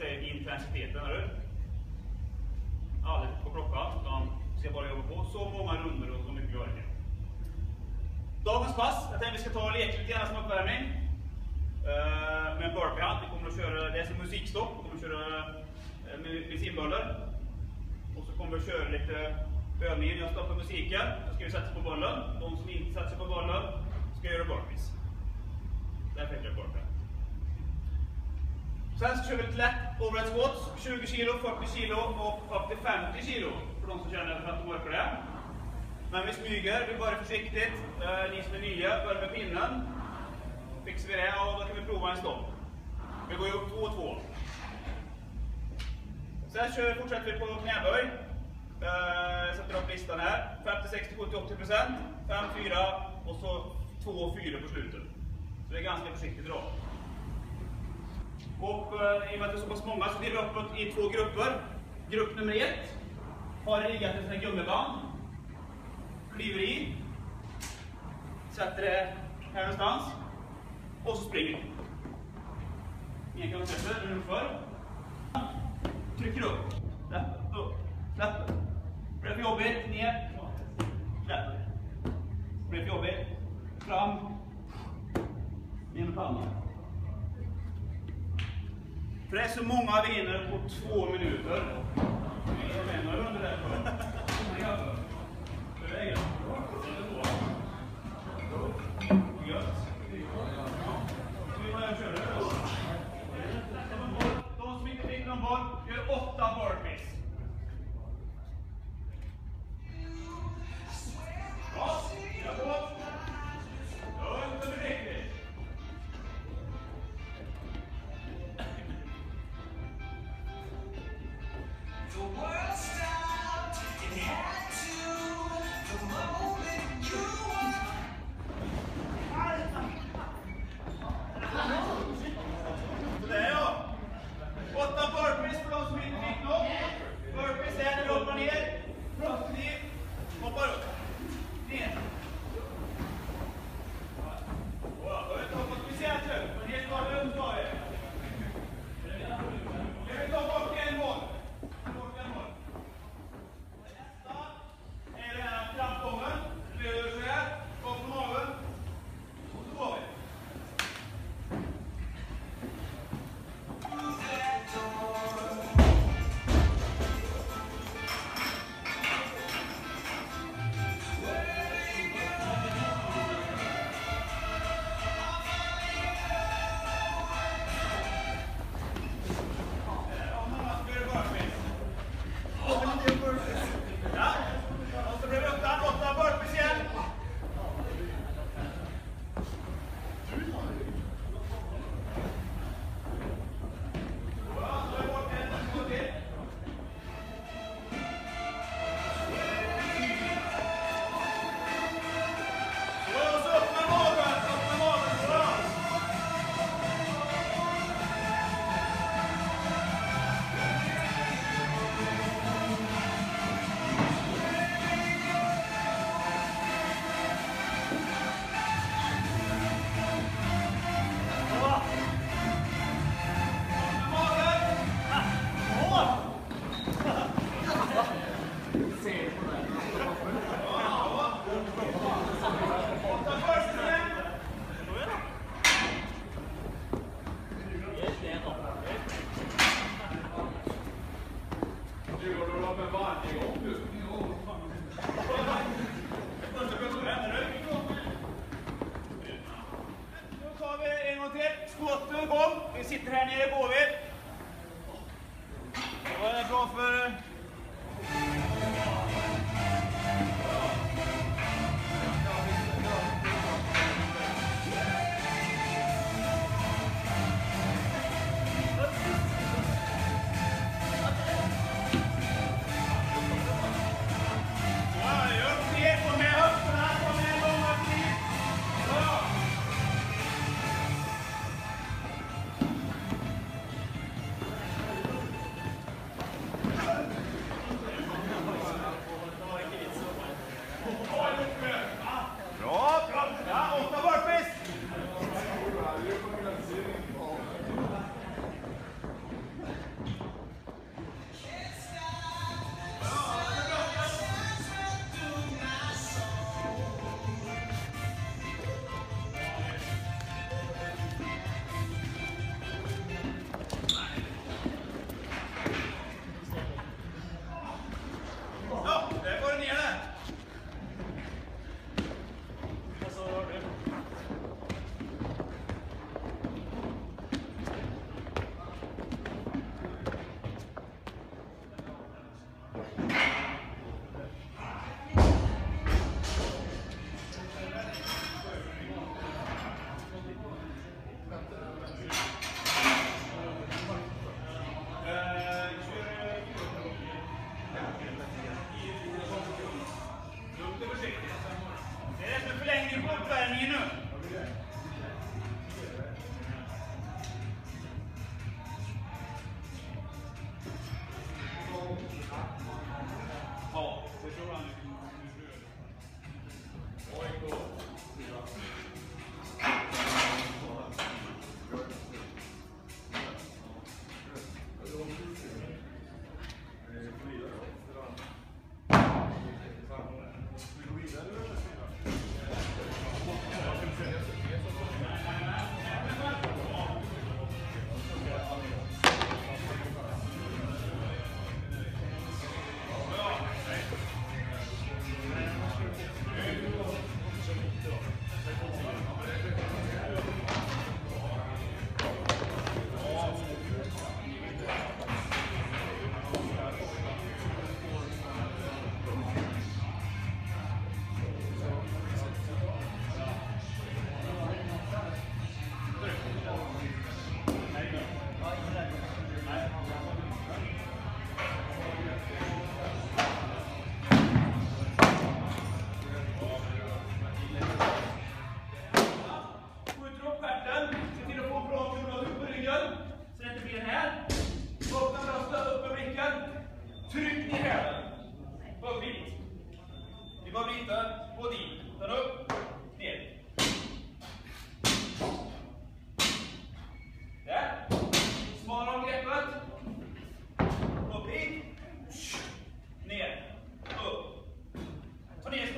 det är intensiteten, eller du? Aldrig på klockan, utan ska bara jobba på så många runder och så mycket vi orkar. Dagens pass, jag tänkte vi ska ta och leka lite grann som uppvärmning. Uh, med en burpee hand. Vi kommer att köra, det är som musikstopp, vi kommer att köra uh, med, med. Och så kommer vi att köra lite övningar. Jag stoppar musiken, då ska vi sätta på bollen. De som inte sätter sig på bollen ska göra burpees. Därför heter det burpee. Sen så kör vi lite lätt overhead squats, 20 kilo, 40 kilo och upp till 50 kilo för de som känner att de orkar det. Men vi smyger, vi börjar försiktigt. Eh, ni som är nya, börjar med pinnen. Fixar vi det, ja, då kan vi prova en stopp. Vi går ju upp 2 och 2. Sen kör, fortsätter vi på knäböj. Eh, sätter upp listan här. 50, 60, 70, 80 procent. 5, 4 och så 2 och 4 på slutet. Så det är ganska försiktigt idag. Och eh, i och med att det är så pass många så delar vi upp det i två grupper. Grupp nummer ett har riggat ett gummiband. Kliver i. Sätter det här någonstans. Och så springer vi. Inga konstigheter, nu för. Trycker upp. Släpper, upp, släpper. Blir det för jobbigt, ner. Släpper. Blir det för jobbigt, fram. Ner med pannan. Är så många viner på två minuter. Runder där för. Det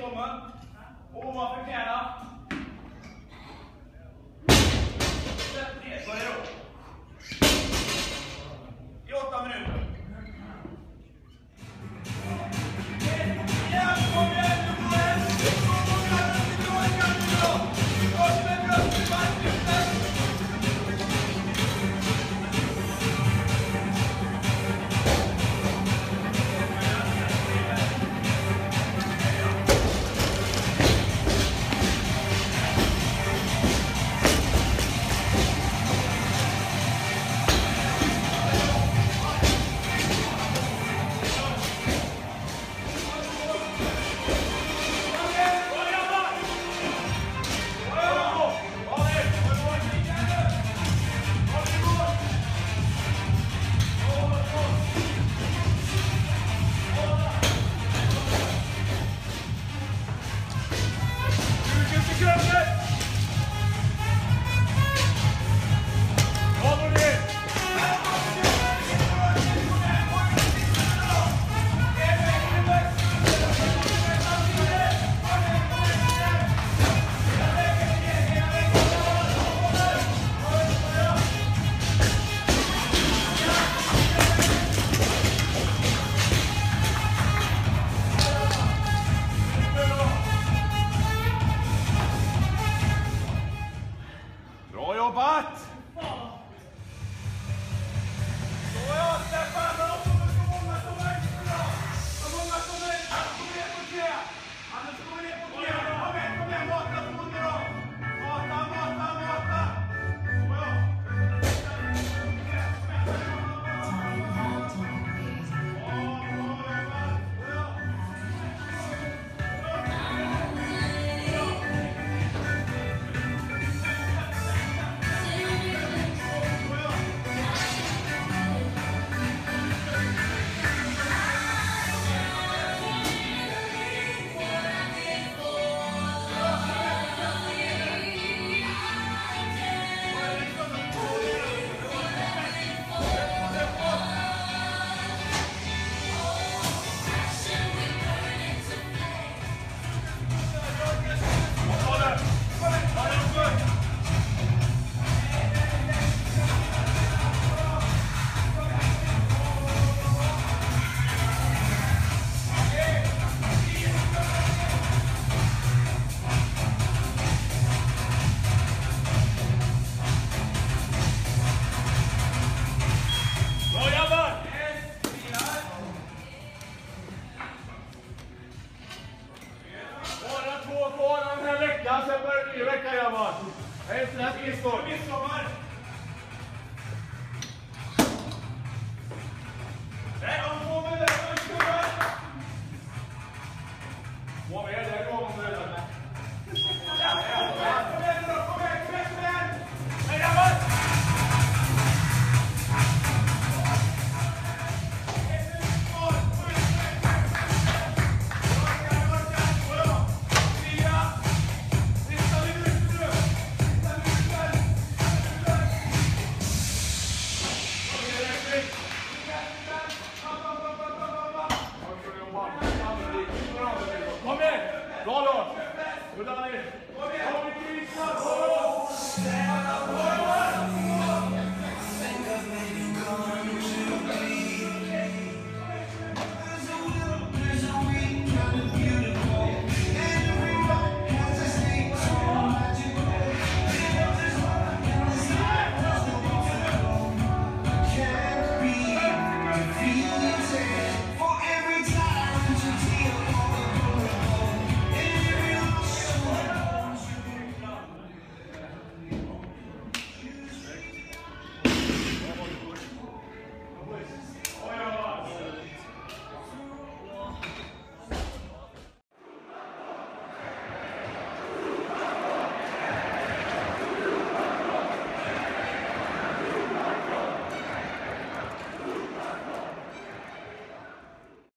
Olur mu? Olur mu?